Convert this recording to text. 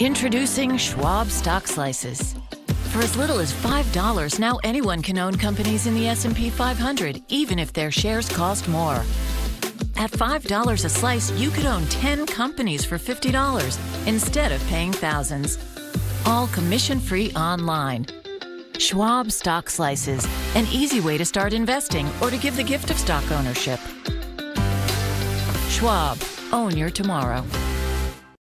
Introducing Schwab Stock Slices. For as little as $5, now anyone can own companies in the S&P 500, even if their shares cost more. At $5 a slice, you could own 10 companies for $50 instead of paying thousands. All commission-free online. Schwab Stock Slices, an easy way to start investing or to give the gift of stock ownership. Schwab, own your tomorrow.